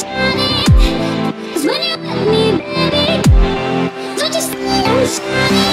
shining, is when you let me, baby. Don't you see I'm shining?